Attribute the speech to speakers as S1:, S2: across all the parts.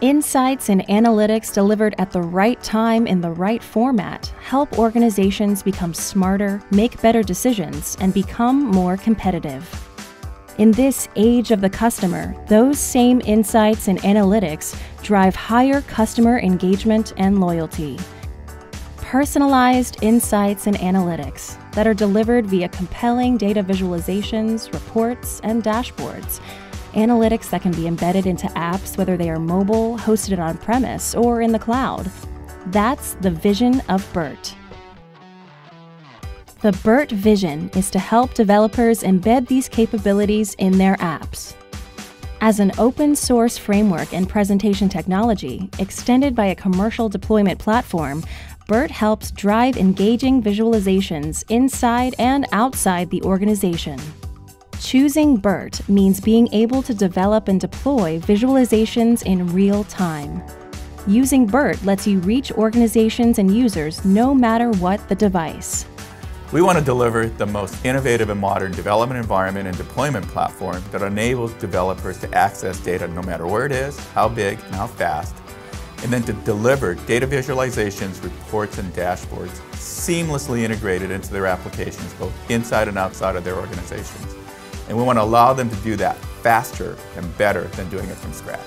S1: Insights and analytics delivered at the right time in the right format help organizations become smarter, make better decisions, and become more competitive. In this age of the customer, those same insights and analytics drive higher customer engagement and loyalty. Personalized insights and analytics that are delivered via compelling data visualizations, reports, and dashboards analytics that can be embedded into apps, whether they are mobile, hosted on premise, or in the cloud. That's the vision of BIRT. The BIRT vision is to help developers embed these capabilities in their apps. As an open source framework and presentation technology, extended by a commercial deployment platform, BIRT helps drive engaging visualizations inside and outside the organization. Choosing BIRT means being able to develop and deploy visualizations in real time. Using BIRT lets you reach organizations and users no matter what the device.
S2: We want to deliver the most innovative and modern development environment and deployment platform that enables developers to access data no matter where it is, how big, and how fast, and then to deliver data visualizations, reports, and dashboards seamlessly integrated into their applications, both inside and outside of their organizations. And we want to allow them to do that faster and better than doing it from scratch.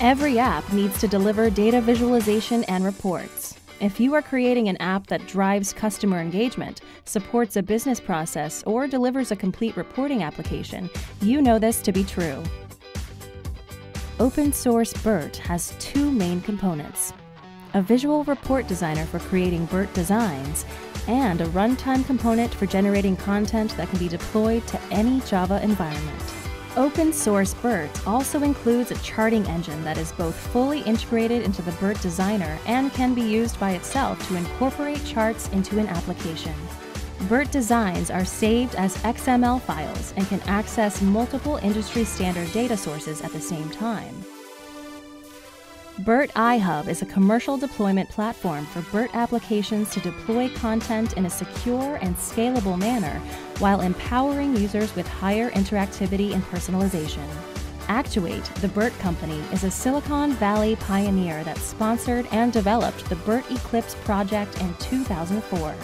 S1: Every app needs to deliver data visualization and reports. If you are creating an app that drives customer engagement, supports a business process, or delivers a complete reporting application, you know this to be true. Open source BIRT has two main components a visual report designer for creating BIRT designs, and a runtime component for generating content that can be deployed to any Java environment. Open source BIRT also includes a charting engine that is both fully integrated into the BIRT designer and can be used by itself to incorporate charts into an application. BIRT designs are saved as XML files and can access multiple industry standard data sources at the same time. BIRT iHub is a commercial deployment platform for BIRT applications to deploy content in a secure and scalable manner while empowering users with higher interactivity and personalization. Actuate, the BIRT company, is a Silicon Valley pioneer that sponsored and developed the BIRT Eclipse project in 2004.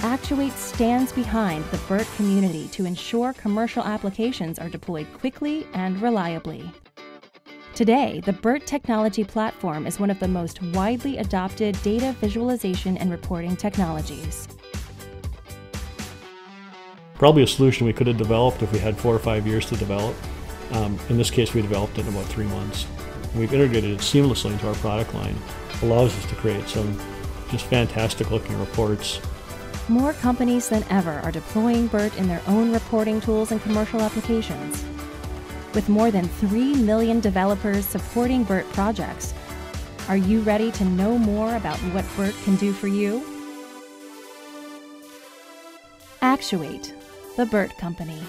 S1: Actuate stands behind the BIRT community to ensure commercial applications are deployed quickly and reliably. Today, the BIRT technology platform is one of the most widely adopted data visualization and reporting technologies.
S3: Probably a solution we could have developed if we had four or five years to develop. Um, in this case, we developed it in about three months. We've integrated it seamlessly into our product line. It allows us to create some just fantastic looking reports.
S1: More companies than ever are deploying BIRT in their own reporting tools and commercial applications. With more than 3 million developers supporting BIRT projects, are you ready to know more about what BIRT can do for you? Actuate, the BIRT Company.